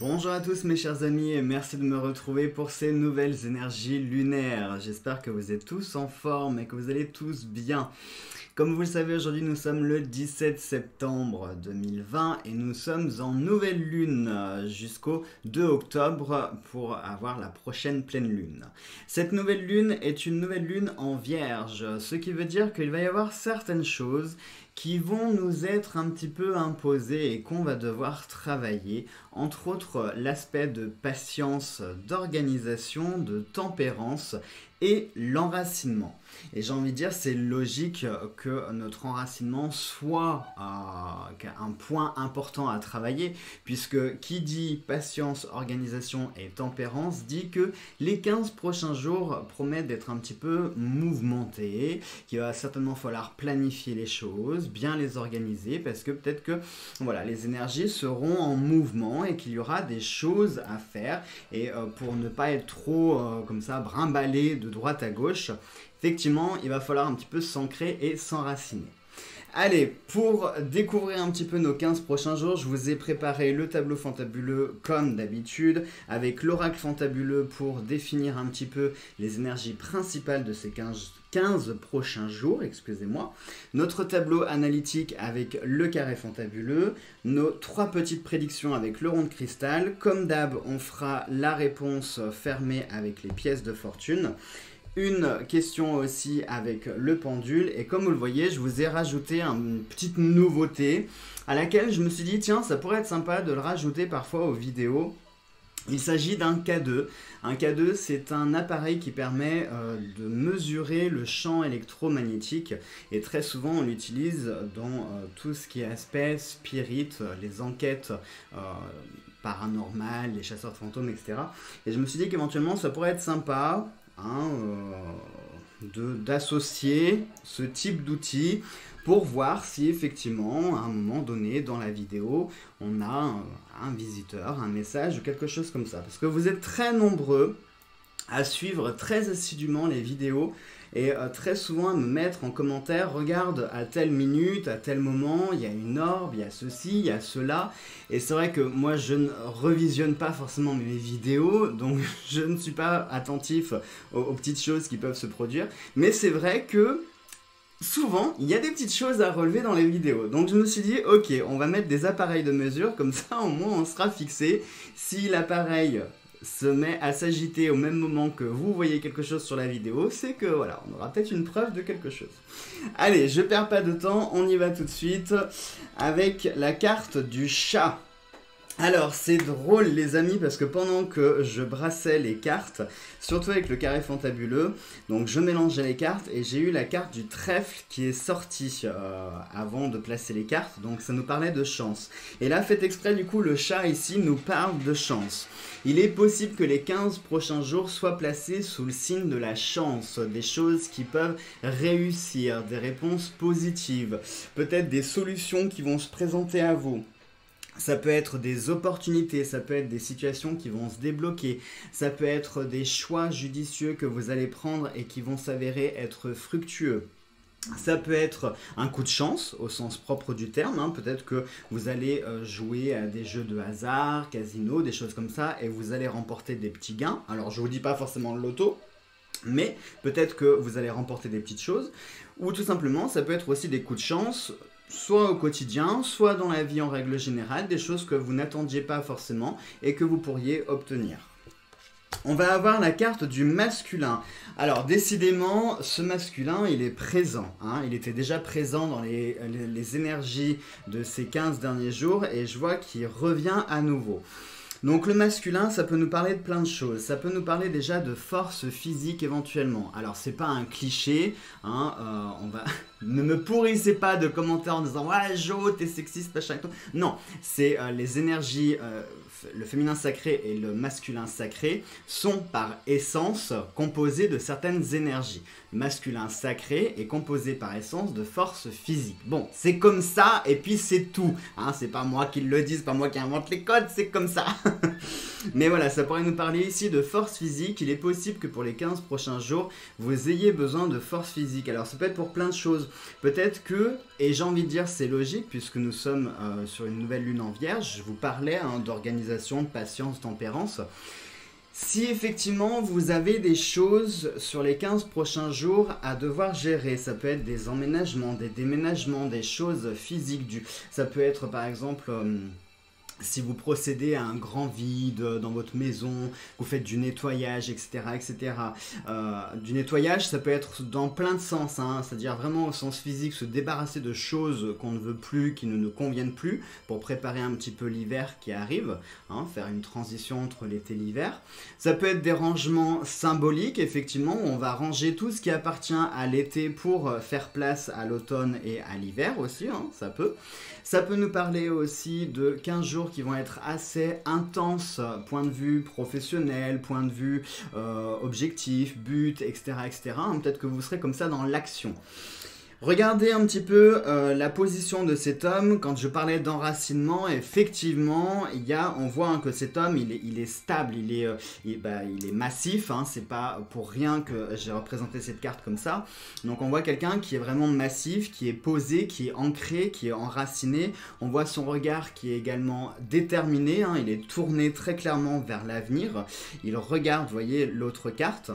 Bonjour à tous mes chers amis et merci de me retrouver pour ces nouvelles énergies lunaires. J'espère que vous êtes tous en forme et que vous allez tous bien. Comme vous le savez, aujourd'hui nous sommes le 17 septembre 2020 et nous sommes en nouvelle lune jusqu'au 2 octobre pour avoir la prochaine pleine lune. Cette nouvelle lune est une nouvelle lune en vierge, ce qui veut dire qu'il va y avoir certaines choses qui vont nous être un petit peu imposées et qu'on va devoir travailler, entre autres l'aspect de patience, d'organisation, de tempérance et l'enracinement. Et j'ai envie de dire, c'est logique que notre enracinement soit euh, un point important à travailler, puisque qui dit patience, organisation et tempérance dit que les 15 prochains jours promettent d'être un petit peu mouvementés, qu'il va certainement falloir planifier les choses, bien les organiser, parce que peut-être que voilà, les énergies seront en mouvement et qu'il y aura des choses à faire. Et euh, pour ne pas être trop euh, comme ça brimballé de droite à gauche, effectivement, il va falloir un petit peu s'ancrer et s'enraciner. Allez, pour découvrir un petit peu nos 15 prochains jours, je vous ai préparé le tableau fantabuleux comme d'habitude, avec l'oracle fantabuleux pour définir un petit peu les énergies principales de ces 15, 15 prochains jours, excusez-moi. Notre tableau analytique avec le carré fantabuleux, nos trois petites prédictions avec le rond de cristal. Comme d'hab, on fera la réponse fermée avec les pièces de fortune une question aussi avec le pendule. Et comme vous le voyez, je vous ai rajouté une petite nouveauté à laquelle je me suis dit, tiens, ça pourrait être sympa de le rajouter parfois aux vidéos. Il s'agit d'un K2. Un K2, c'est un appareil qui permet euh, de mesurer le champ électromagnétique et très souvent on l'utilise dans euh, tout ce qui est aspect spirit, les enquêtes euh, paranormales, les chasseurs de fantômes, etc. Et je me suis dit qu'éventuellement ça pourrait être sympa Euh, d'associer ce type d'outil pour voir si effectivement à un moment donné dans la vidéo on a un, un visiteur, un message ou quelque chose comme ça. Parce que vous êtes très nombreux à suivre très assidûment les vidéos et euh, très souvent me mettre en commentaire, regarde à telle minute, à tel moment, il y a une orbe, il y a ceci, il y a cela. Et c'est vrai que moi je ne revisionne pas forcément mes vidéos, donc je ne suis pas attentif aux, aux petites choses qui peuvent se produire. Mais c'est vrai que souvent, il y a des petites choses à relever dans les vidéos. Donc je me suis dit, ok, on va mettre des appareils de mesure, comme ça au moins on sera fixé. Si l'appareil se met à s'agiter au même moment que vous voyez quelque chose sur la vidéo, c'est que voilà, on aura peut-être une preuve de quelque chose. Allez, je perds pas de temps, on y va tout de suite avec la carte du chat. Alors c'est drôle les amis parce que pendant que je brassais les cartes, surtout avec le carré fantabuleux, donc je mélangeais les cartes et j'ai eu la carte du trèfle qui est sortie euh, avant de placer les cartes, donc ça nous parlait de chance. Et là fait exprès du coup le chat ici nous parle de chance. Il est possible que les 15 prochains jours soient placés sous le signe de la chance, des choses qui peuvent réussir, des réponses positives, peut-être des solutions qui vont se présenter à vous. Ça peut être des opportunités, ça peut être des situations qui vont se débloquer, ça peut être des choix judicieux que vous allez prendre et qui vont s'avérer être fructueux. Ça peut être un coup de chance au sens propre du terme. Hein. Peut-être que vous allez euh, jouer à des jeux de hasard, casino, des choses comme ça, et vous allez remporter des petits gains. Alors je vous dis pas forcément le loto, mais peut-être que vous allez remporter des petites choses. Ou tout simplement, ça peut être aussi des coups de chance soit au quotidien, soit dans la vie en règle générale, des choses que vous n'attendiez pas forcément et que vous pourriez obtenir. On va avoir la carte du masculin. Alors décidément, ce masculin, il est présent. Hein. Il était déjà présent dans les, les énergies de ces 15 derniers jours et je vois qu'il revient à nouveau. Donc le masculin, ça peut nous parler de plein de choses. Ça peut nous parler déjà de force physique éventuellement. Alors c'est pas un cliché, hein, euh, on va... ne me pourrissez pas de commentaires en disant ouais Jo, t'es sexiste, machin. Non, c'est euh, les énergies, euh, le féminin sacré et le masculin sacré sont par essence composés de certaines énergies. Masculin sacré est composé par essence de force physique. Bon, c'est comme ça et puis c'est tout. Hein, c'est pas moi qui le dis, c'est pas moi qui invente les codes, c'est comme ça. Mais voilà, ça pourrait nous parler ici de force physique. Il est possible que pour les 15 prochains jours, vous ayez besoin de force physique. Alors ça peut être pour plein de choses. Peut-être que, et j'ai envie de dire c'est logique puisque nous sommes euh, sur une nouvelle lune en vierge, je vous parlais hein, d'organisation de patience, tempérance. Si effectivement vous avez des choses sur les 15 prochains jours à devoir gérer, ça peut être des emménagements, des déménagements, des choses physiques, du... ça peut être par exemple... Euh, si vous procédez à un grand vide dans votre maison, vous faites du nettoyage, etc., etc. Euh, du nettoyage, ça peut être dans plein de sens, hein. c'est-à-dire vraiment au sens physique, se débarrasser de choses qu'on ne veut plus, qui ne nous conviennent plus, pour préparer un petit peu l'hiver qui arrive, hein, faire une transition entre l'été et l'hiver. Ça peut être des rangements symboliques, effectivement, où on va ranger tout ce qui appartient à l'été pour faire place à l'automne et à l'hiver aussi, hein, ça peut. Ça peut nous parler aussi de 15 jours qui vont être assez intenses, point de vue professionnel, point de vue euh, objectif, but, etc. etc. Peut-être que vous serez comme ça dans l'action. Regardez un petit peu euh, la position de cet homme. Quand je parlais d'enracinement, effectivement, on voit hein, que cet homme, il est, stable, il est, euh, il, bah, il, est massif. Hein, c'est pas pour rien que j'ai représenté cette carte comme ça. Donc on voit quelqu'un qui est vraiment massif, qui est posé, qui est ancré, qui est enraciné. On voit son regard qui est également déterminé. Hein, il est tourné très clairement vers l'avenir. Il regarde, vous voyez, l'autre carte.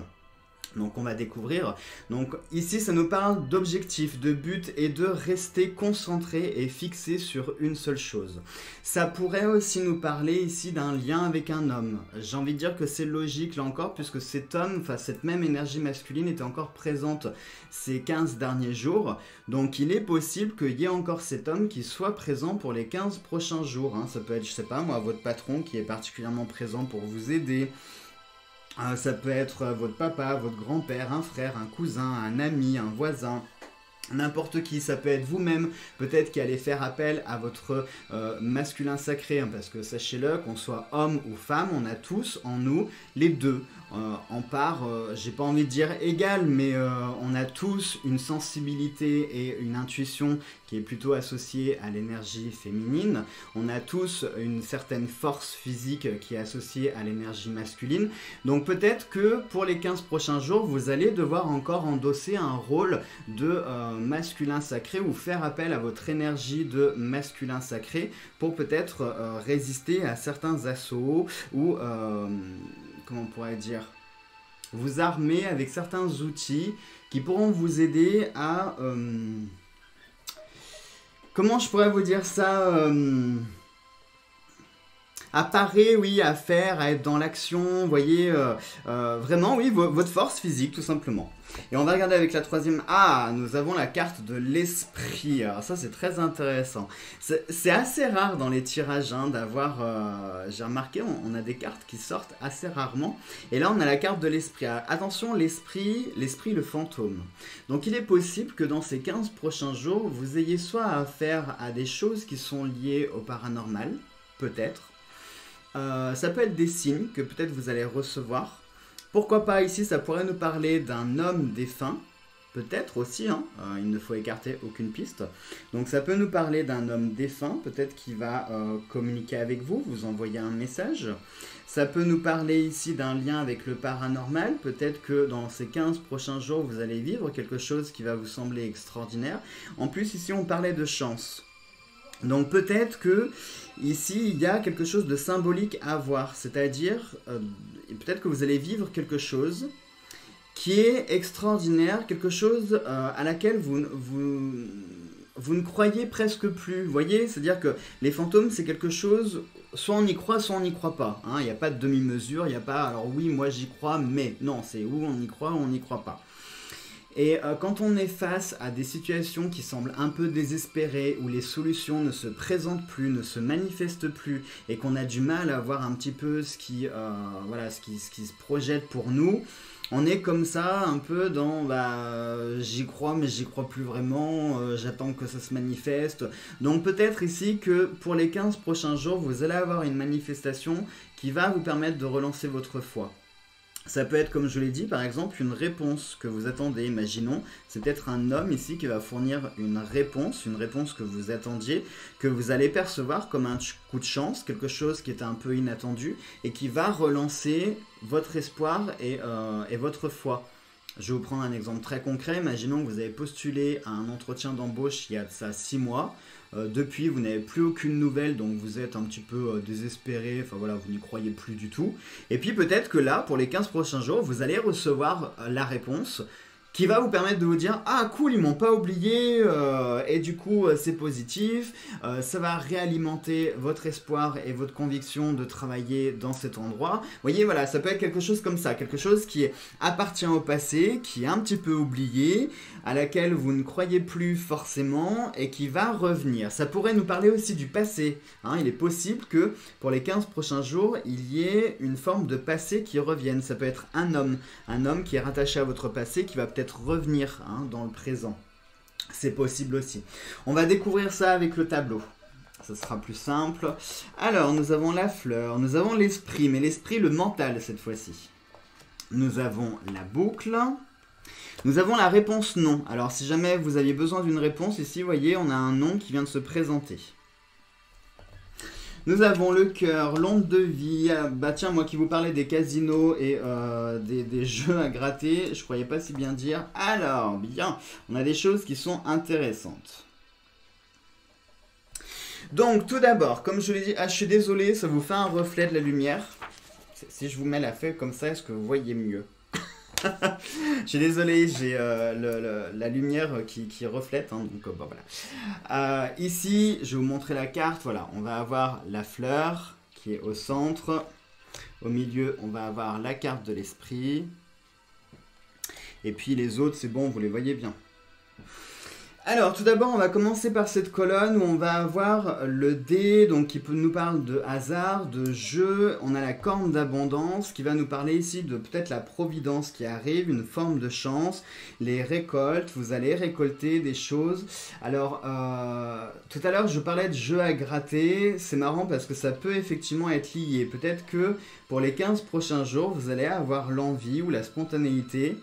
Donc on va découvrir. Donc ici ça nous parle d'objectifs, de but et de rester concentré et fixé sur une seule chose. Ça pourrait aussi nous parler ici d'un lien avec un homme. J'ai envie de dire que c'est logique là encore puisque cet homme, enfin cette même énergie masculine était encore présente ces 15 derniers jours. Donc il est possible qu'il y ait encore cet homme qui soit présent pour les 15 prochains jours. Hein. Ça peut être, je sais pas moi, votre patron qui est particulièrement présent pour vous aider. Euh, ça peut être euh, votre papa, votre grand-père, un frère, un cousin, un ami, un voisin. N'importe qui, ça peut être vous-même, peut-être qui allez faire appel à votre euh, masculin sacré, hein, parce que sachez-le, qu'on soit homme ou femme, on a tous en nous les deux. Euh, en part, euh, j'ai pas envie de dire égale, mais euh, on a tous une sensibilité et une intuition qui est plutôt associée à l'énergie féminine. On a tous une certaine force physique qui est associée à l'énergie masculine. Donc peut-être que pour les 15 prochains jours, vous allez devoir encore endosser un rôle de masculin sacré ou faire appel à votre énergie de masculin sacré pour peut-être résister à certains assauts ou comment on pourrait dire, vous armer avec certains outils qui pourront vous aider à... Euh, comment je pourrais vous dire ça euh, parer, oui, à faire, à être dans l'action, vous voyez, euh, euh, vraiment, oui, votre force physique, tout simplement. Et on va regarder avec la troisième. Ah, nous avons la carte de l'esprit. Alors ça, c'est très intéressant. C'est assez rare dans les tirages hein, d'avoir... Euh, j'ai remarqué, on, a des cartes qui sortent assez rarement. Et là, on a la carte de l'esprit. Attention, l'esprit, l'esprit, le fantôme. Donc il est possible que dans ces 15 prochains jours, vous ayez soit affaire à des choses qui sont liées au paranormal, peut-être, euh, ça peut être des signes que peut-être vous allez recevoir. Pourquoi pas ici, ça pourrait nous parler d'un homme défunt. Peut-être aussi, hein. euh, il ne faut écarter aucune piste. Donc ça peut nous parler d'un homme défunt, peut-être qui va euh, communiquer avec vous, vous envoyer un message. Ça peut nous parler ici d'un lien avec le paranormal, peut-être que dans ces 15 prochains jours, vous allez vivre quelque chose qui va vous sembler extraordinaire. En plus, ici, on parlait de chance. Donc peut-être que ici il y a quelque chose de symbolique à voir, c'est-à-dire euh, peut-être que vous allez vivre quelque chose qui est extraordinaire, quelque chose euh, à laquelle vous, vous, vous ne croyez presque plus. Voyez, c'est-à-dire que les fantômes c'est quelque chose, soit on y croit, soit on n'y croit pas. Hein. Il n'y a pas de demi-mesure, il n'y a pas, alors oui, moi j'y crois, mais non, c'est où on y croit ou on n'y croit pas. Et euh, quand on est face à des situations qui semblent un peu désespérées, où les solutions ne se présentent plus, ne se manifestent plus, et qu'on a du mal à voir un petit peu ce qui, euh, voilà, ce qui, se projette pour nous, on est comme ça, un peu dans bah, j'y crois, mais j'y crois plus vraiment, euh, j'attends que ça se manifeste. Donc peut-être ici que pour les 15 prochains jours, vous allez avoir une manifestation qui va vous permettre de relancer votre foi. Ça peut être, comme je l'ai dit, par exemple, une réponse que vous attendez. Imaginons, c'est peut-être un homme ici qui va fournir une réponse, une réponse que vous attendiez, que vous allez percevoir comme un coup de chance, quelque chose qui est un peu inattendu, et qui va relancer votre espoir et, euh, votre foi. Je vais vous prendre un exemple très concret. Imaginons que vous avez postulé à un entretien d'embauche il y a de ça 6 mois. Euh, depuis, vous n'avez plus aucune nouvelle, donc vous êtes un petit peu euh, désespéré, enfin voilà, vous n'y croyez plus du tout. Et puis peut-être que là, pour les 15 prochains jours, vous allez recevoir euh, la réponse qui va vous permettre de vous dire ah cool ils m'ont pas oublié euh, et du coup euh, c'est positif. Euh, ça va réalimenter votre espoir et votre conviction de travailler dans cet endroit. Vous voyez voilà ça peut être quelque chose comme ça quelque chose qui appartient au passé qui est un petit peu oublié à laquelle vous ne croyez plus forcément et qui va revenir. Ça pourrait nous parler aussi du passé hein. il est possible que pour les 15 prochains jours il y ait une forme de passé qui revienne. Ça peut être un homme un homme qui est rattaché à votre passé qui va peut-être revenir hein, dans le présent. C'est possible aussi. On va découvrir ça avec le tableau. Ça sera plus simple. Alors, nous avons la fleur, nous avons l'esprit, mais l'esprit, le mental cette fois-ci. Nous avons la boucle. Nous avons la réponse non. Alors, si jamais vous aviez besoin d'une réponse, ici, voyez, on a un nom qui vient de se présenter. Nous avons le cœur, l'onde de vie. Ah, bah tiens, moi qui vous parlais des casinos et euh, des, jeux à gratter, je croyais pas si bien dire. Alors, bien, on a des choses qui sont intéressantes. Donc, tout d'abord, comme je l'ai dit, ah, je suis désolé, ça vous fait un reflet de la lumière. Si je vous mets la feuille comme ça, est-ce que vous voyez mieux? je suis désolé, j'ai euh, la lumière qui, reflète. Hein, donc, euh, voilà. Euh, ici, je vais vous montrer la carte. Voilà, on va avoir la fleur qui est au centre. Au milieu, on va avoir la carte de l'esprit. Et puis les autres, c'est bon, vous les voyez bien. Alors, tout d'abord, on va commencer par cette colonne où on va avoir le dé, donc qui nous parle de hasard, de jeu. On a la corne d'abondance qui va nous parler ici de peut-être la providence qui arrive, une forme de chance, les récoltes. Vous allez récolter des choses. Alors, euh, tout à l'heure, je parlais de jeu à gratter. C'est marrant parce que ça peut effectivement être lié. Peut-être que pour les 15 prochains jours, vous allez avoir l'envie ou la spontanéité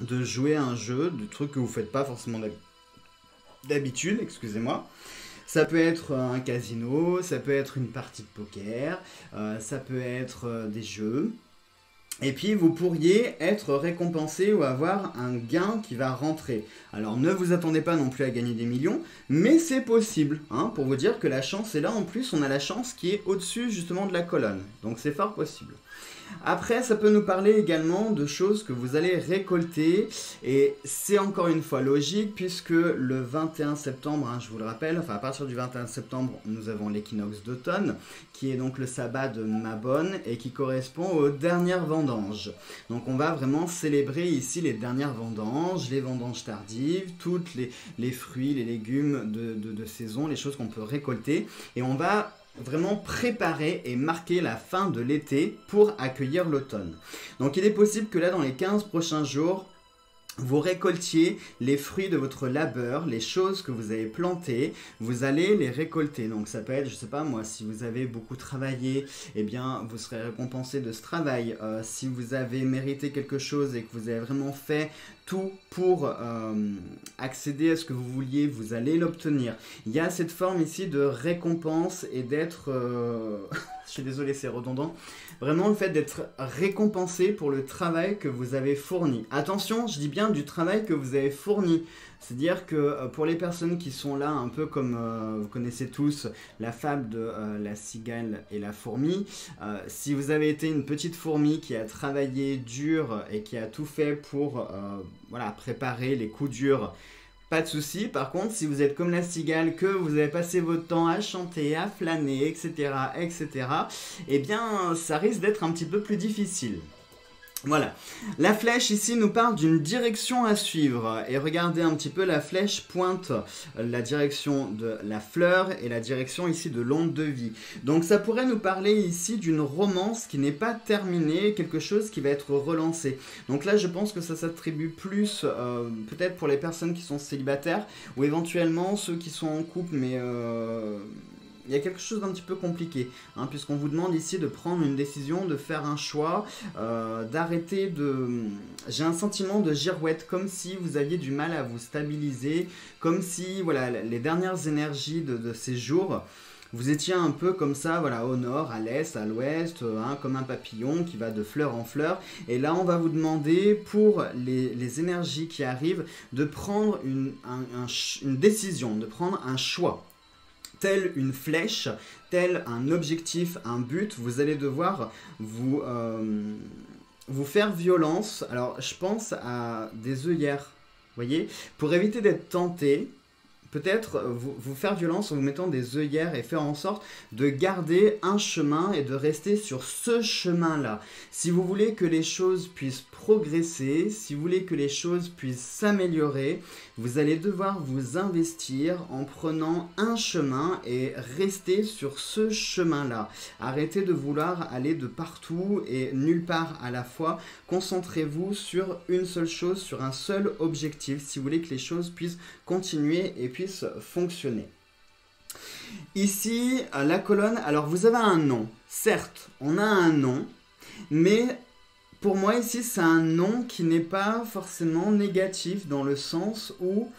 de jouer un jeu, du truc que vous faites pas forcément d'habitude d'habitude, excusez-moi. Ça peut être un casino, ça peut être une partie de poker, euh, ça peut être euh, des jeux. Et puis vous pourriez être récompensé ou avoir un gain qui va rentrer. Alors ne vous attendez pas non plus à gagner des millions, mais c'est possible. Hein, pour vous dire que la chance est là. En plus, on a la chance qui est au-dessus justement de la colonne. Donc c'est fort possible. Après, ça peut nous parler également de choses que vous allez récolter. Et c'est encore une fois logique puisque le 21 septembre, hein, je vous le rappelle, enfin à partir du 21 septembre, nous avons l'équinoxe d'automne, qui est donc le sabbat de Mabon et qui correspond aux dernières vendanges. Donc on va vraiment célébrer ici les dernières vendanges, les vendanges tardives, toutes les, fruits, les légumes de saison, les choses qu'on peut récolter. Et on va vraiment préparer et marquer la fin de l'été pour accueillir l'automne. Donc il est possible que là dans les 15 prochains jours, vous récoltiez les fruits de votre labeur, les choses que vous avez plantées, vous allez les récolter. Donc ça peut être, je sais pas moi, si vous avez beaucoup travaillé, eh bien vous serez récompensé de ce travail. Euh, si vous avez mérité quelque chose et que vous avez vraiment fait tout pour euh, accéder à ce que vous vouliez, vous allez l'obtenir. Il y a cette forme ici de récompense et d'être... Euh, je suis désolé, c'est redondant. Vraiment le fait d'être récompensé pour le travail que vous avez fourni. Attention, je dis bien du travail que vous avez fourni. C'est-à-dire que euh, pour les personnes qui sont là, un peu comme euh, vous connaissez tous la fable de euh, la cigale et la fourmi, si vous avez été une petite fourmi qui a travaillé dur et qui a tout fait pour voilà, préparer les coups durs, pas de souci. Par contre, si vous êtes comme la cigale, que vous avez passé votre temps à chanter, à flâner, etc., etc., eh bien, ça risque d'être un petit peu plus difficile. Voilà. La flèche ici nous parle d'une direction à suivre. Et regardez un petit peu, la flèche pointe la direction de la fleur et la direction ici de l'onde de vie. Donc ça pourrait nous parler ici d'une romance qui n'est pas terminée, quelque chose qui va être relancé. Donc là je pense que ça s'attribue plus euh, peut-être pour les personnes qui sont célibataires ou éventuellement ceux qui sont en couple mais... Euh, il y a quelque chose d'un petit peu compliqué, hein, puisqu'on vous demande ici de prendre une décision, de faire un choix, euh, d'arrêter de... J'ai un sentiment de girouette, comme si vous aviez du mal à vous stabiliser, comme si voilà, les dernières énergies de, ces jours vous étiez un peu comme ça, voilà, au nord, à l'est, à l'ouest, hein, comme un papillon qui va de fleur en fleur. Et là, on va vous demander, pour les, énergies qui arrivent, de prendre une décision, de prendre un choix telle une flèche, tel un objectif, un but, vous allez devoir vous, euh, vous faire violence. Alors, je pense à des œillères, voyez, pour éviter d'être tenté, peut-être vous, vous, faire violence en vous mettant des œillères et faire en sorte de garder un chemin et de rester sur ce chemin-là. Si vous voulez que les choses puissent progresser, si vous voulez que les choses puissent s'améliorer, vous allez devoir vous investir en prenant un chemin et rester sur ce chemin-là. Arrêtez de vouloir aller de partout et nulle part à la fois. Concentrez-vous sur une seule chose, sur un seul objectif si vous voulez que les choses puissent continuer et puissent fonctionner. Ici, la colonne, alors vous avez un nom. Certes, on a un nom, mais pour moi ici c'est un nom qui n'est pas forcément négatif dans le sens où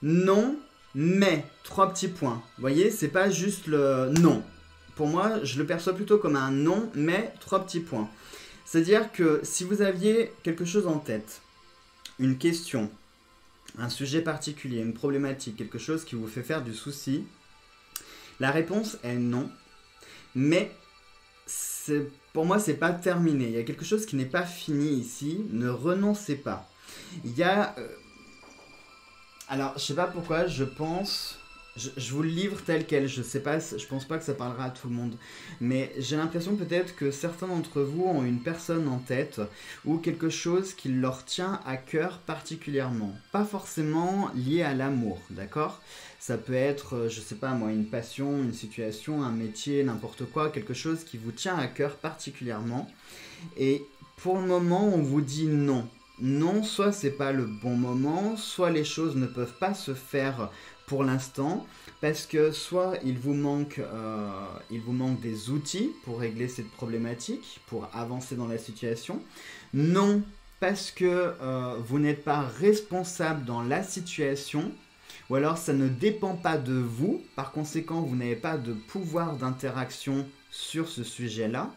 non mais trois petits points. Vous voyez, c'est pas juste le non. Pour moi, je le perçois plutôt comme un non mais trois petits points. C'est-à-dire que si vous aviez quelque chose en tête, une question, un sujet particulier, une problématique, quelque chose qui vous fait faire du souci, la réponse est non. Mais pour moi, c'est pas terminé. Il y a quelque chose qui n'est pas fini ici. Ne renoncez pas. Il y a. Euh, alors, je sais pas pourquoi, je pense. Je, vous le livre tel quel. Je sais pas, je pense pas que ça parlera à tout le monde. Mais j'ai l'impression peut-être que certains d'entre vous ont une personne en tête ou quelque chose qui leur tient à cœur particulièrement. Pas forcément lié à l'amour, d'accord? Ça peut être, euh, je sais pas moi, une passion, une situation, un métier, n'importe quoi, quelque chose qui vous tient à cœur particulièrement. Et pour le moment, on vous dit non. Non, soit c'est pas le bon moment, soit les choses ne peuvent pas se faire pour l'instant, parce que soit il vous manque, euh, il vous manque des outils pour régler cette problématique, pour avancer dans la situation. Non, parce que euh, vous n'êtes pas responsable dans la situation ou alors ça ne dépend pas de vous, par conséquent vous n'avez pas de pouvoir d'interaction sur ce sujet-là.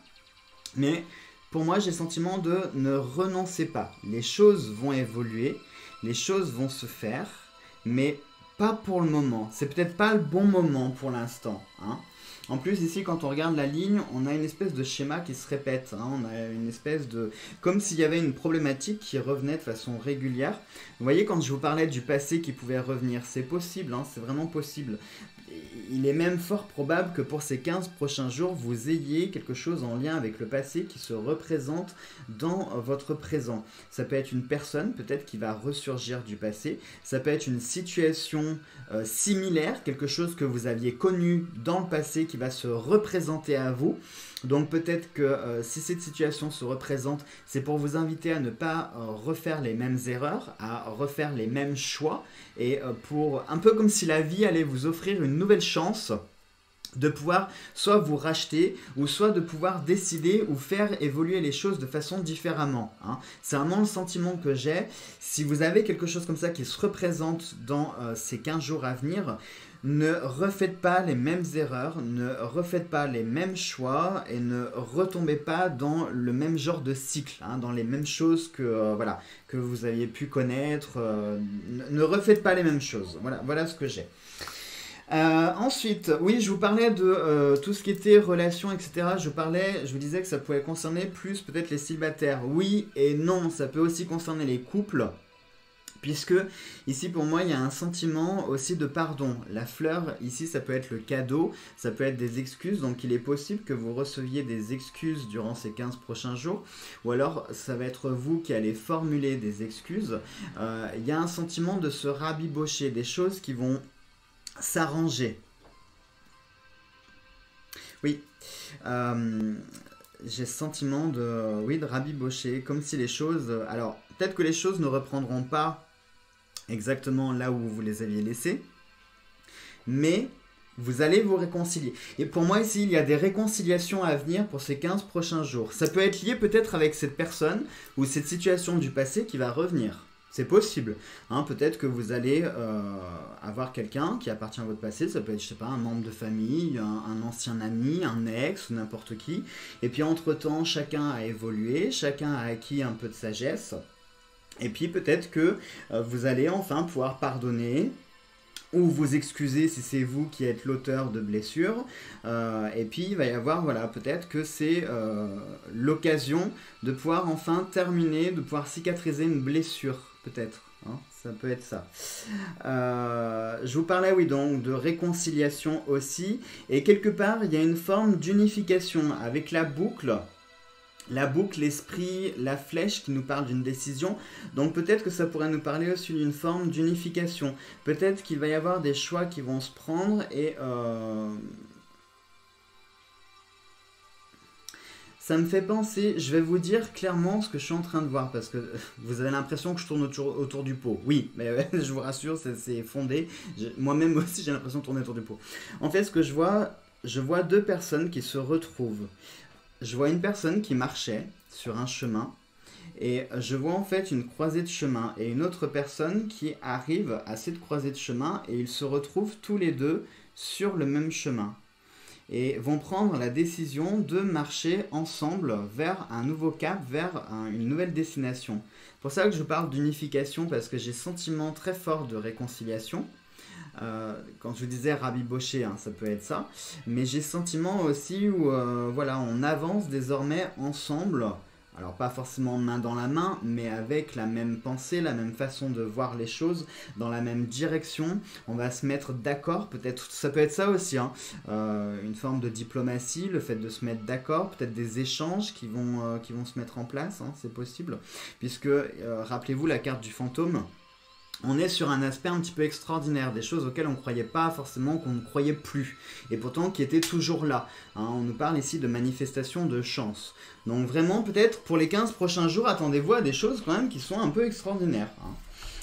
Mais pour moi j'ai le sentiment de ne renoncer pas. Les choses vont évoluer, les choses vont se faire, mais pas pour le moment. C'est peut-être pas le bon moment pour l'instant. Hein. En plus, ici, quand on regarde la ligne, on a une espèce de schéma qui se répète. Hein. On a une espèce de... Comme s'il y avait une problématique qui revenait de façon régulière. Vous voyez, quand je vous parlais du passé qui pouvait revenir, c'est possible, hein, c'est vraiment possible il est même fort probable que pour ces 15 prochains jours, vous ayez quelque chose en lien avec le passé qui se représente dans votre présent. Ça peut être une personne peut-être qui va ressurgir du passé, ça peut être une situation euh, similaire, quelque chose que vous aviez connu dans le passé qui va se représenter à vous. Donc peut-être que euh, si cette situation se représente, c'est pour vous inviter à ne pas euh, refaire les mêmes erreurs, à refaire les mêmes choix, et pour un peu comme si la vie allait vous offrir une nouvelle chance de pouvoir soit vous racheter ou soit de pouvoir décider ou faire évoluer les choses de façon différemment. Hein. C'est vraiment le sentiment que j'ai. Si vous avez quelque chose comme ça qui se représente dans ces 15 jours à venir, ne refaites pas les mêmes erreurs, ne refaites pas les mêmes choix et ne retombez pas dans le même genre de cycle, hein, dans les mêmes choses que, euh, voilà, que vous aviez pu connaître. Euh, ne, refaites pas les mêmes choses. Voilà, voilà ce que j'ai. Euh, ensuite, oui, je vous parlais de tout ce qui était relations, etc. Je parlais, je vous disais que ça pouvait concerner plus peut-être les célibataires. Oui et non, ça peut aussi concerner les couples. Puisque ici pour moi il y a un sentiment aussi de pardon. La fleur ici ça peut être le cadeau, ça peut être des excuses, donc il est possible que vous receviez des excuses durant ces 15 prochains jours, ou alors ça va être vous qui allez formuler des excuses. Euh, il y a un sentiment de se rabibocher, des choses qui vont s'arranger. Oui. Euh, j'ai ce sentiment de, oui, de rabibocher, comme si les choses... Alors, peut-être que les choses ne reprendront pas exactement là où vous les aviez laissés. Mais vous allez vous réconcilier. Et pour moi ici, il y a des réconciliations à venir pour ces 15 prochains jours. Ça peut être lié peut-être avec cette personne ou cette situation du passé qui va revenir. C'est possible. Hein. Peut-être que vous allez euh, avoir quelqu'un qui appartient à votre passé. Ça peut être, je sais pas, un membre de famille, un, ancien ami, un ex ou n'importe qui. Et puis entre-temps, chacun a évolué, chacun a acquis un peu de sagesse. Et puis peut-être que euh, vous allez enfin pouvoir pardonner, ou vous excuser si c'est vous qui êtes l'auteur de blessures. Euh, et puis il va y avoir, voilà, peut-être que c'est l'occasion de pouvoir enfin terminer, de pouvoir cicatriser une blessure peut-être. Hein, ça peut être ça. Euh, je vous parlais, oui, donc de réconciliation aussi. Et quelque part, il y a une forme d'unification avec la boucle. La boucle, l'esprit, la flèche qui nous parle d'une décision. Donc peut-être que ça pourrait nous parler aussi d'une forme d'unification. Peut-être qu'il va y avoir des choix qui vont se prendre et euh, Ça me fait penser, je vais vous dire clairement ce que je suis en train de voir, parce que vous avez l'impression que je tourne autour, du pot. Oui, mais je vous rassure, c'est fondé. Moi-même aussi, j'ai l'impression de tourner autour du pot. En fait, ce que je vois, je vois deux personnes qui se retrouvent. Je vois une personne qui marchait sur un chemin, et je vois en fait une croisée de chemin, et une autre personne qui arrive à cette croisée de chemin, et ils se retrouvent tous les deux sur le même chemin et vont prendre la décision de marcher ensemble vers un nouveau cap, vers une nouvelle destination. C'est pour ça que je parle d'unification parce que j'ai sentiment très fort de réconciliation. Euh, quand je vous disais rabibocher, hein, ça peut être ça. Mais j'ai sentiment aussi où euh, voilà, on avance désormais ensemble alors pas forcément main dans la main, mais avec la même pensée, la même façon de voir les choses, dans la même direction. On va se mettre d'accord, peut-être, ça peut être ça aussi, hein. euh, une forme de diplomatie, le fait de se mettre d'accord, peut-être des échanges qui vont, euh, se mettre en place, hein, c'est possible. Puisque, euh, rappelez-vous la carte du fantôme, on est sur un aspect un petit peu extraordinaire, des choses auxquelles on ne croyait pas forcément, qu'on ne croyait plus, et pourtant qui étaient toujours là. Hein. on nous parle ici de manifestation de chance. Donc vraiment, peut-être pour les 15 prochains jours, attendez-vous à des choses quand même qui sont un peu extraordinaires. Hein.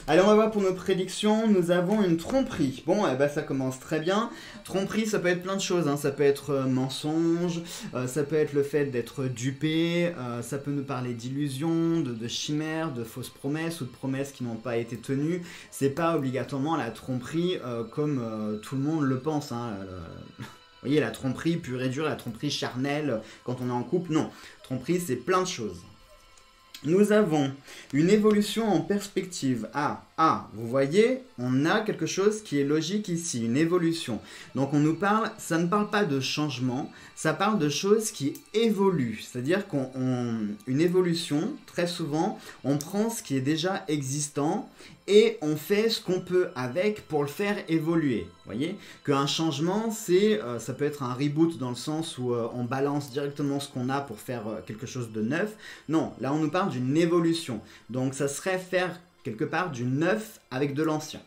Allez, on va voir pour nos prédictions. Nous avons une tromperie. Bon, eh ben, ça commence très bien. Tromperie, ça peut être plein de choses. Hein. Ça peut être euh, mensonge, euh, ça peut être le fait d'être dupé, euh, ça peut nous parler d'illusions, de, chimères, de fausses promesses ou de promesses qui n'ont pas été tenues. C'est pas obligatoirement la tromperie comme tout le monde le pense. Hein. Vous voyez, la tromperie pure et dure, la tromperie charnelle quand on est en couple, non. Tromperie, c'est plein de choses. Nous avons une évolution en perspective. Ah, ah, vous voyez, on a quelque chose qui est logique ici, une évolution. Donc on nous parle, ça ne parle pas de changement, ça parle de choses qui évoluent. C'est-à-dire qu'une évolution, très souvent, on prend ce qui est déjà existant et on fait ce qu'on peut avec pour le faire évoluer. Vous voyez Qu'un changement, c'est, euh, ça peut être un reboot dans le sens où euh, on balance directement ce qu'on a pour faire euh, quelque chose de neuf. Non, là on nous parle d'une évolution. Donc ça serait faire quelque part du neuf avec de l'ancien.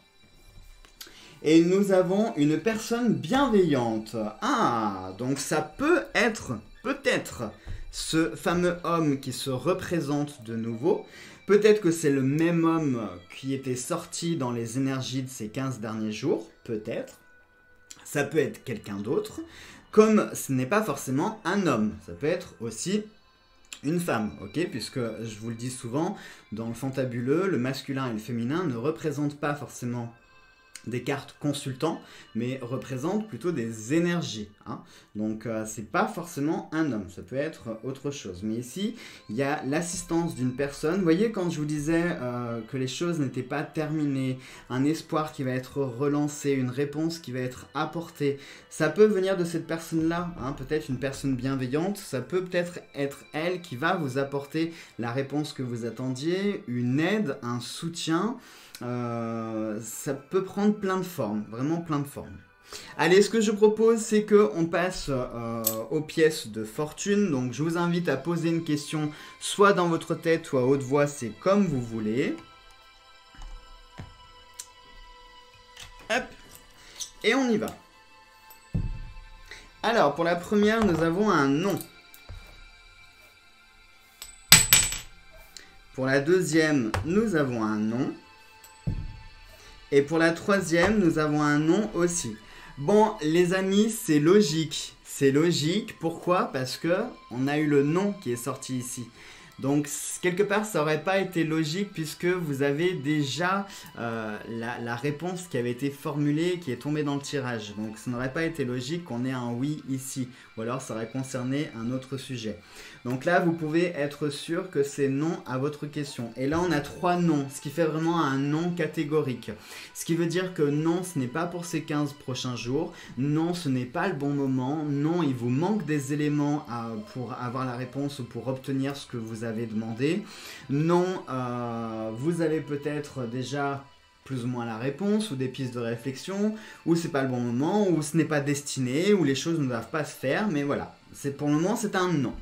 Et nous avons une personne bienveillante. Ah, donc ça peut être, peut-être, ce fameux homme qui se représente de nouveau. Peut-être que c'est le même homme qui était sorti dans les énergies de ces 15 derniers jours, peut-être. Ça peut être quelqu'un d'autre, comme ce n'est pas forcément un homme, ça peut être aussi une femme, ok? Puisque je vous le dis souvent, dans le fantabuleux, le masculin et le féminin ne représentent pas forcément des cartes consultants, mais représentent plutôt des énergies. Hein. Donc euh, c'est pas forcément un homme, ça peut être autre chose. Mais ici, il y a l'assistance d'une personne. Vous voyez quand je vous disais euh, que les choses n'étaient pas terminées, un espoir qui va être relancé, une réponse qui va être apportée, ça peut venir de cette personne-là. Hein. Peut-être une personne bienveillante, ça peut peut-être être elle qui va vous apporter la réponse que vous attendiez, une aide, un soutien. Euh, ça peut prendre plein de formes, vraiment plein de formes. Allez, ce que je propose, c'est qu'on passe euh, aux pièces de fortune. Donc, je vous invite à poser une question, soit dans votre tête ou à haute voix, c'est comme vous voulez. Hop, et on y va. Alors, pour la première, nous avons un nom. Pour la deuxième, nous avons un nom. Et pour la troisième, nous avons un nom aussi. Bon, les amis, c'est logique. C'est logique. Pourquoi? Parce que on a eu le nom qui est sorti ici. Donc quelque part, ça n'aurait pas été logique puisque vous avez déjà euh, la, réponse qui avait été formulée, qui est tombée dans le tirage. Donc ça n'aurait pas été logique qu'on ait un oui ici. Ou alors ça aurait concerné un autre sujet. Donc là, vous pouvez être sûr que c'est non à votre question. Et là, on a trois noms, ce qui fait vraiment un non catégorique. Ce qui veut dire que non, ce n'est pas pour ces 15 prochains jours. Non, ce n'est pas le bon moment. Non, il vous manque des éléments pour avoir la réponse ou pour obtenir ce que vous avez demandé. Non, euh, vous avez peut-être déjà plus ou moins la réponse ou des pistes de réflexion, ou c'est pas le bon moment, ou ce n'est pas destiné, ou les choses ne doivent pas se faire, mais voilà. Pour le moment c'est un non.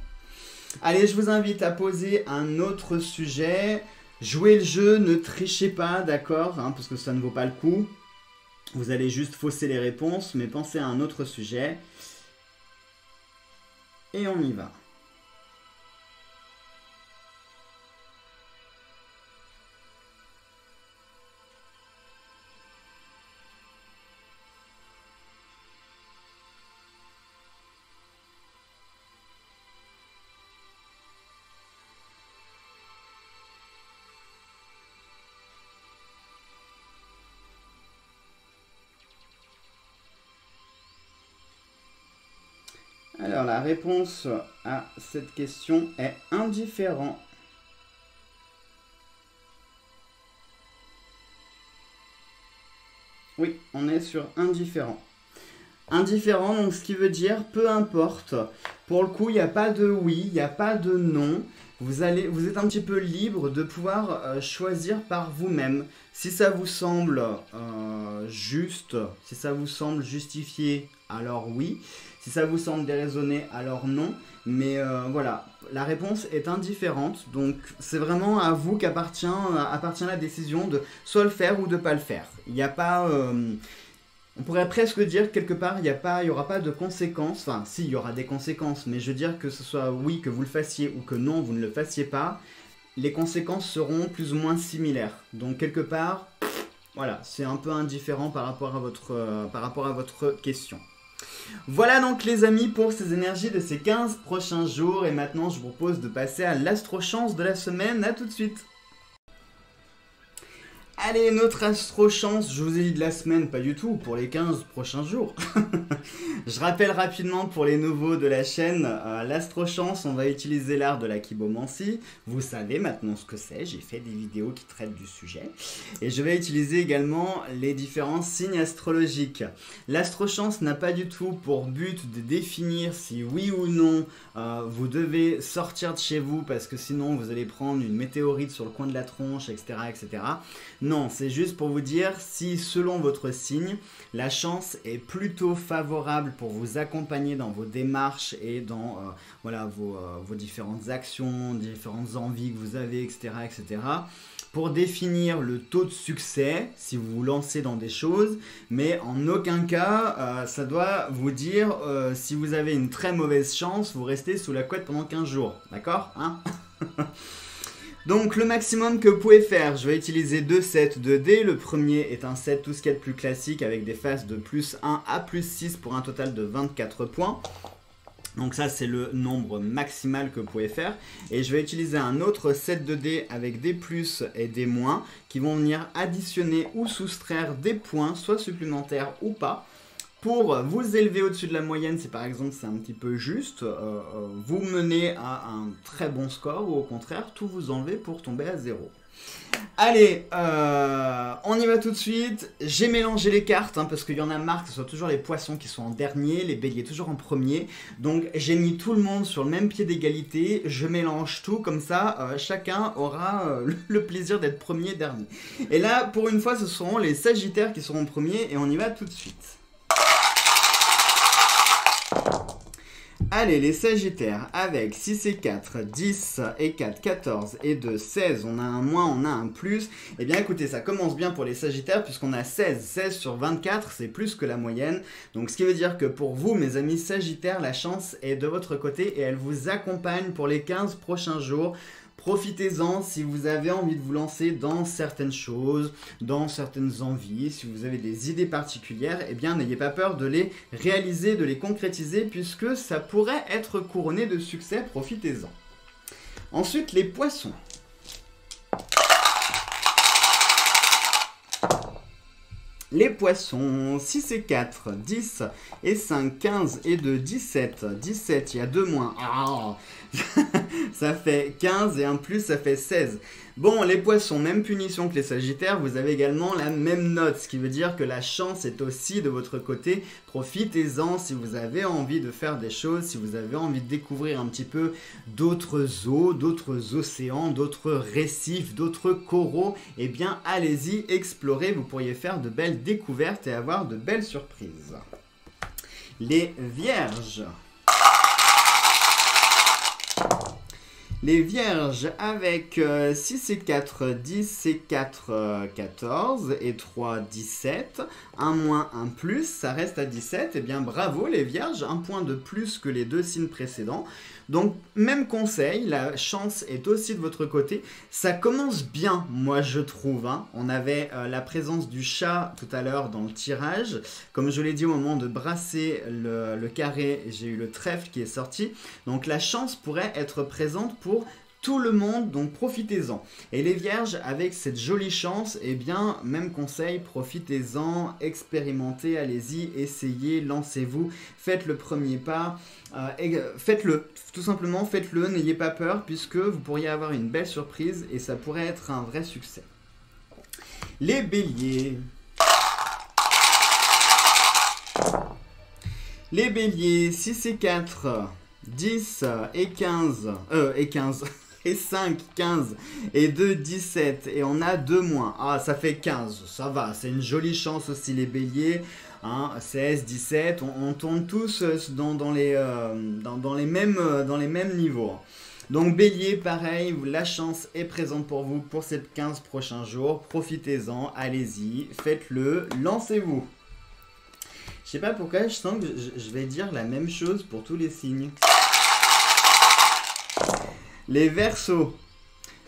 Allez, je vous invite à poser un autre sujet. Jouez le jeu, ne trichez pas, d'accord, hein, parce que ça ne vaut pas le coup. Vous allez juste fausser les réponses, mais pensez à un autre sujet. Et on y va. La réponse à cette question est indifférent. Oui, on est sur indifférent. Indifférent, donc ce qui veut dire peu importe. Pour le coup, il n'y a pas de oui, il n'y a pas de non. Vous, allez, vous êtes un petit peu libre de pouvoir euh, choisir par vous-même. Si ça vous semble euh, juste, si ça vous semble justifié, alors oui. Si ça vous semble déraisonné, alors non. Mais euh, voilà, la réponse est indifférente. Donc c'est vraiment à vous qu'appartient appartient la décision de soit le faire ou de ne pas le faire. Il n'y a pas... Euh, on pourrait presque dire quelque part, il n'y aura pas de conséquences. Enfin, si, il y aura des conséquences, mais je veux dire que ce soit oui que vous le fassiez ou que non vous ne le fassiez pas, les conséquences seront plus ou moins similaires. Donc quelque part, voilà, c'est un peu indifférent par rapport à votre, euh, par rapport à votre question. Voilà donc les amis pour ces énergies de ces 15 prochains jours et maintenant je vous propose de passer à l'astro-chance de la semaine. A tout de suite Allez, notre astro-chance, je vous ai dit de la semaine, pas du tout, pour les 15 prochains jours. je rappelle rapidement pour les nouveaux de la chaîne, euh, l'astro-chance, on va utiliser l'art de la kibomancie. Vous savez maintenant ce que c'est, j'ai fait des vidéos qui traitent du sujet. Et je vais utiliser également les différents signes astrologiques. L'astro-chance n'a pas du tout pour but de définir si oui ou non euh, vous devez sortir de chez vous parce que sinon vous allez prendre une météorite sur le coin de la tronche, etc. etc. Non, c'est juste pour vous dire si selon votre signe, la chance est plutôt favorable pour vous accompagner dans vos démarches et dans euh, euh, vos, différentes actions, différentes envies que vous avez, etc., etc. Pour définir le taux de succès, si vous vous lancez dans des choses, mais en aucun cas, euh, ça doit vous dire si vous avez une très mauvaise chance, vous restez sous la couette pendant 15 jours. D'accord hein? Donc le maximum que vous pouvez faire, je vais utiliser deux sets de dés. Le premier est un set tout ce qui est plus classique avec des faces de plus 1 à plus 6 pour un total de 24 points. Donc ça c'est le nombre maximal que vous pouvez faire. Et je vais utiliser un autre set de dés avec des plus et des moins qui vont venir additionner ou soustraire des points, soit supplémentaires ou pas pour vous élever au-dessus de la moyenne, si par exemple c'est un petit peu juste, euh, euh, vous menez à un très bon score ou au contraire tout vous enlever pour tomber à zéro. Allez, euh, on y va tout de suite. J'ai mélangé les cartes hein, parce qu'il y en a marre que ce soit toujours les poissons qui sont en dernier, les béliers toujours en premier. Donc j'ai mis tout le monde sur le même pied d'égalité. Je mélange tout comme ça, chacun aura le plaisir d'être premier dernier. Et là, pour une fois, ce seront les Sagittaires qui seront premiers et on y va tout de suite. Allez, les Sagittaires, avec 6 et 4, 10 et 4, 14 et 2, 16, on a un moins, on a un plus. Eh bien écoutez, ça commence bien pour les Sagittaires puisqu'on a 16, 16 sur 24, c'est plus que la moyenne. Donc ce qui veut dire que pour vous, mes amis Sagittaires, la chance est de votre côté et elle vous accompagne pour les 15 prochains jours. Profitez-en si vous avez envie de vous lancer dans certaines choses, dans certaines envies, si vous avez des idées particulières, eh bien n'ayez pas peur de les réaliser, de les concrétiser, puisque ça pourrait être couronné de succès, profitez-en. Ensuite, les poissons. Les poissons, 6 et 4, 10 et 5, 15 et 2, 17. 17, il y a 2 moins. Ah ça fait 15 et un plus, ça fait 16. Bon, les poissons, même punition que les sagittaires, vous avez également la même note, ce qui veut dire que la chance est aussi de votre côté. Profitez-en si vous avez envie de faire des choses, si vous avez envie de découvrir un petit peu d'autres eaux, d'autres océans, d'autres récifs, d'autres coraux, eh bien allez-y, explorez, vous pourriez faire de belles découvertes et avoir de belles surprises. Les vierges. Les vierges avec 6 euh, et 4, 10 et 4, 14 euh, et 3, 17. 1 moins 1 plus, ça reste à 17. Eh bien bravo les vierges, un point de plus que les deux signes précédents. Donc, même conseil, la chance est aussi de votre côté. Ça commence bien, moi je trouve. Hein. On avait euh, la présence du chat tout à l'heure dans le tirage. Comme je l'ai dit au moment de brasser le carré, j'ai eu le trèfle qui est sorti. Donc, la chance pourrait être présente pour tout le monde, donc profitez-en. Et les vierges, avec cette jolie chance, eh bien, même conseil, profitez-en, expérimentez, allez-y, essayez, lancez-vous, faites le premier pas, euh, faites-le, tout simplement, faites-le, n'ayez pas peur, puisque vous pourriez avoir une belle surprise et ça pourrait être un vrai succès. Les béliers. Les béliers, 6 et 4, 10 et 15, euh, et 15. et 5, 15 et 2, 17 et on a 2 moins. Ah, ça fait 15, ça va, c'est une jolie chance aussi les béliers. 16, 17, on, tourne tous euh, dans, les, euh, dans, les mêmes, dans les mêmes niveaux. Donc bélier, pareil, la chance est présente pour vous pour ces 15 prochains jours. Profitez-en, allez-y, faites-le, lancez-vous. Je sais pas pourquoi, je sens que je vais dire la même chose pour tous les signes. Les versos.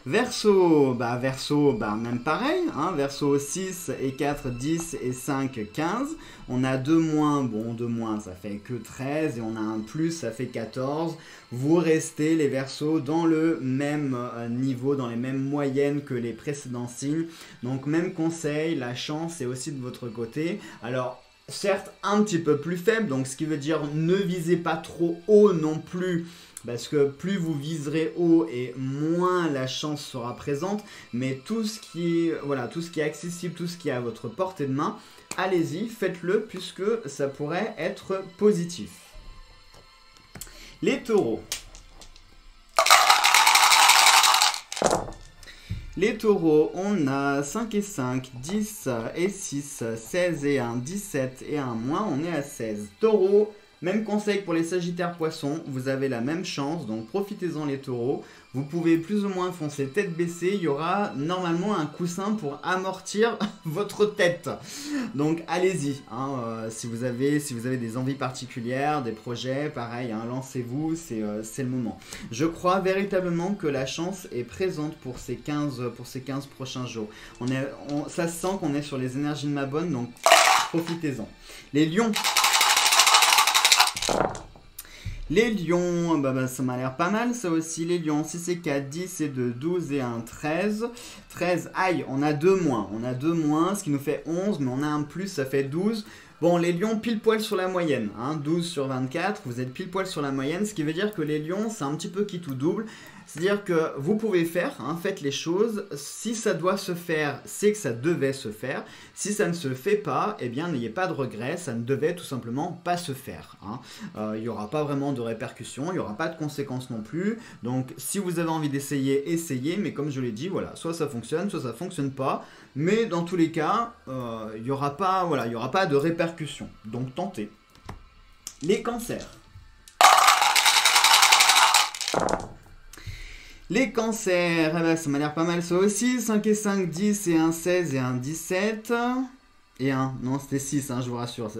Verso, bah verso, bah même pareil, hein, verso 6 et 4, 10 et 5, 15. On a 2 moins, bon 2 moins ça fait que 13 et on a un plus ça fait 14. Vous restez les versos dans le même euh, niveau, dans les mêmes moyennes que les précédents signes. Donc même conseil, la chance est aussi de votre côté. Alors certes un petit peu plus faible, donc ce qui veut dire ne visez pas trop haut non plus parce que plus vous viserez haut et moins la chance sera présente, mais tout ce qui est, voilà, tout ce qui est accessible, tout ce qui est à votre portée de main, allez-y, faites-le puisque ça pourrait être positif. Les taureaux. Les taureaux, on a 5 et 5, 10 et 6, 16 et 1, 17 et 1 moins, on est à 16. Taureau, même conseil pour les Sagittaires Poissons, vous avez la même chance, donc profitez-en les taureaux. Vous pouvez plus ou moins foncer tête baissée, il y aura normalement un coussin pour amortir votre tête. Donc allez-y, hein, euh, si, vous avez, si vous avez des envies particulières, des projets, pareil, hein, lancez-vous, euh, c'est le moment. Je crois véritablement que la chance est présente pour ces 15, pour ces 15 prochains jours. On est, ça sent qu'on est sur les énergies de ma bonne, donc profitez-en. Les lions les lions, bah, bah, ça m'a l'air pas mal ça aussi. Les lions, 6 et 4, 10 et 2, 12 et 1, 13. 13, aïe, on a 2 moins. On a 2 moins, ce qui nous fait 11, mais on a un plus, ça fait 12. Bon, les lions pile poil sur la moyenne, hein, 12 sur 24, vous êtes pile poil sur la moyenne, ce qui veut dire que les lions, c'est un petit peu qui tout double. C'est-à-dire que vous pouvez faire, hein, faites les choses. Si ça doit se faire, c'est que ça devait se faire. Si ça ne se fait pas, eh bien n'ayez pas de regrets, ça ne devait tout simplement pas se faire. Hein. Euh, il n'y aura pas vraiment de répercussions, il n'y aura pas de conséquences non plus. Donc si vous avez envie d'essayer, essayez. Mais comme je l'ai dit, voilà, soit ça fonctionne, soit ça fonctionne pas. Mais dans tous les cas, euh, il n'y aura pas, voilà, il y aura pas de répercussions. Donc tentez. Les cancers. Les cancers, eh ben, ça m'a l'air pas mal ça aussi. 5 et 5, 10 et 1, 16 et 1, 17. Et 1, non c'était 6, hein, je vous rassure.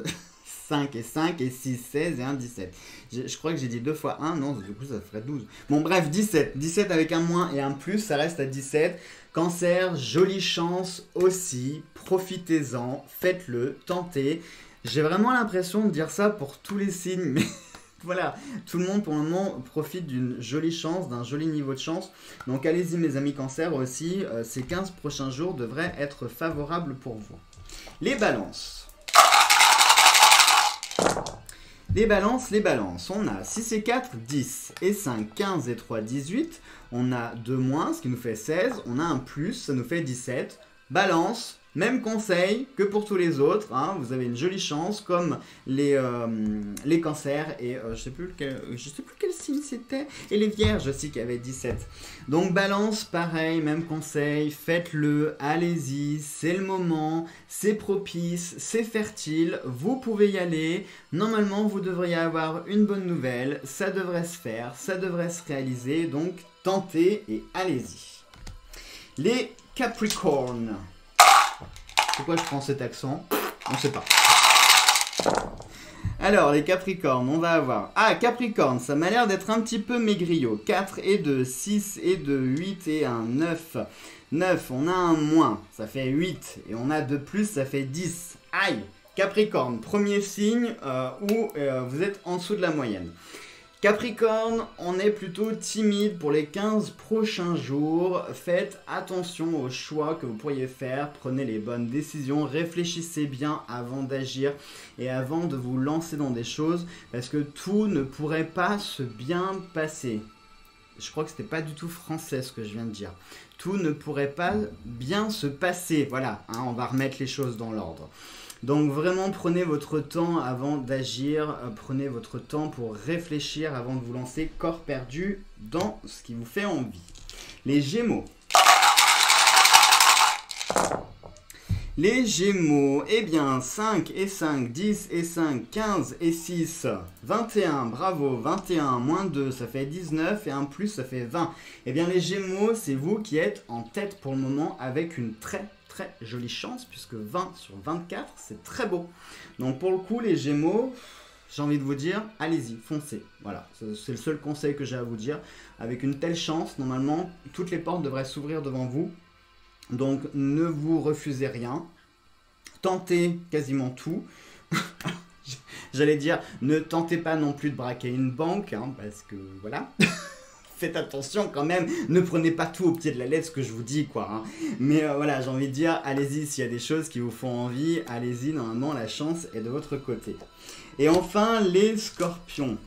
5 et 5 et 6, 16 et 1, 17. Je, crois que j'ai dit 2 fois 1, non, du coup ça ferait 12. Bon bref, 17. 17 avec un moins et un plus, ça reste à 17. Cancer, jolie chance aussi. Profitez-en, faites-le, tentez. J'ai vraiment l'impression de dire ça pour tous les signes, mais voilà, tout le monde pour le moment profite d'une jolie chance, d'un joli niveau de chance. Donc allez-y mes amis cancer aussi, euh, ces 15 prochains jours devraient être favorables pour vous. Les balances. Les balances, les balances. On a 6 et 4, 10. Et 5, 15 et 3, 18. On a 2 moins, ce qui nous fait 16. On a un plus, ça nous fait 17. Balance, même conseil que pour tous les autres, hein. vous avez une jolie chance comme les, euh, les cancers et euh, je sais plus je sais plus quel signe c'était et les vierges aussi qui avaient 17. Donc balance pareil, même conseil, faites-le, allez-y, c'est le moment, c'est propice, c'est fertile, vous pouvez y aller. Normalement, vous devriez avoir une bonne nouvelle, ça devrait se faire, ça devrait se réaliser, donc tentez et allez-y. Les Capricornes. Pourquoi je prends cet accent On ne sait pas. Alors, les Capricornes, on va avoir... Ah, Capricorne, ça m'a l'air d'être un petit peu maigriot. 4 et 2, 6 et 2, 8 et 1, 9. 9, on a un moins, ça fait 8. Et on a 2 plus, ça fait 10. Aïe Capricorne, premier signe euh, où euh, vous êtes en dessous de la moyenne. Capricorne, on est plutôt timide pour les 15 prochains jours. Faites attention aux choix que vous pourriez faire. Prenez les bonnes décisions. Réfléchissez bien avant d'agir et avant de vous lancer dans des choses parce que tout ne pourrait pas se bien passer. Je crois que c'était pas du tout français ce que je viens de dire. Tout ne pourrait pas bien se passer. Voilà, hein, on va remettre les choses dans l'ordre. Donc vraiment prenez votre temps avant d'agir, euh, prenez votre temps pour réfléchir avant de vous lancer corps perdu dans ce qui vous fait envie. Les Gémeaux. Les Gémeaux, eh bien 5 et 5, 10 et 5, 15 et 6, 21, bravo, 21, moins 2, ça fait 19 et un plus, ça fait 20. Eh bien les Gémeaux, c'est vous qui êtes en tête pour le moment avec une très jolie chance puisque 20 sur 24, c'est très beau. Donc pour le coup, les Gémeaux, j'ai envie de vous dire, allez-y, foncez. Voilà, c'est le seul conseil que j'ai à vous dire. Avec une telle chance, normalement, toutes les portes devraient s'ouvrir devant vous. Donc ne vous refusez rien. Tentez quasiment tout. J'allais dire, ne tentez pas non plus de braquer une banque, hein, parce que voilà. faites attention quand même, ne prenez pas tout au pied de la lettre ce que je vous dis quoi. Hein. Mais euh, voilà, j'ai envie de dire, allez-y s'il y a des choses qui vous font envie, allez-y, normalement la chance est de votre côté. Et enfin, les scorpions.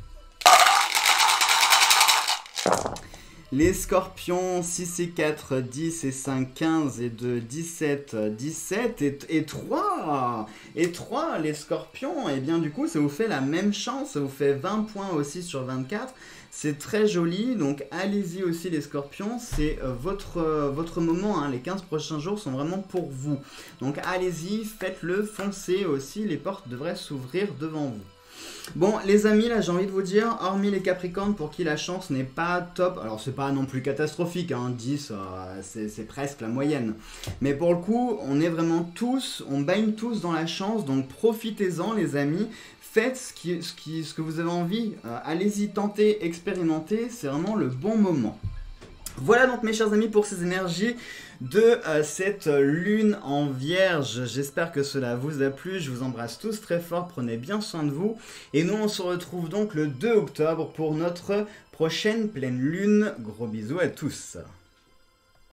Les scorpions 6 et 4, 10 et 5, 15 et 2, 17, 17 et, et 3. Et 3, les scorpions, et eh bien du coup ça vous fait la même chance, ça vous fait 20 points aussi sur 24. C'est très joli, donc allez-y aussi les scorpions, c'est euh, votre, euh, votre moment, hein. les 15 prochains jours sont vraiment pour vous. Donc allez-y, faites-le, foncez aussi, les portes devraient s'ouvrir devant vous. Bon, les amis, là, j'ai envie de vous dire, hormis les Capricornes pour qui la chance n'est pas top, alors c'est pas non plus catastrophique, hein, 10, euh, c'est presque la moyenne. Mais pour le coup, on est vraiment tous, on baigne tous dans la chance, donc profitez-en, les amis faites ce, que vous avez envie. Euh, allez-y, tentez, expérimentez, c'est vraiment le bon moment. Voilà donc mes chers amis pour ces énergies de euh, cette lune en vierge. J'espère que cela vous a plu. Je vous embrasse tous très fort. Prenez bien soin de vous. Et nous on se retrouve donc le 2 octobre pour notre prochaine pleine lune. Gros bisous à tous.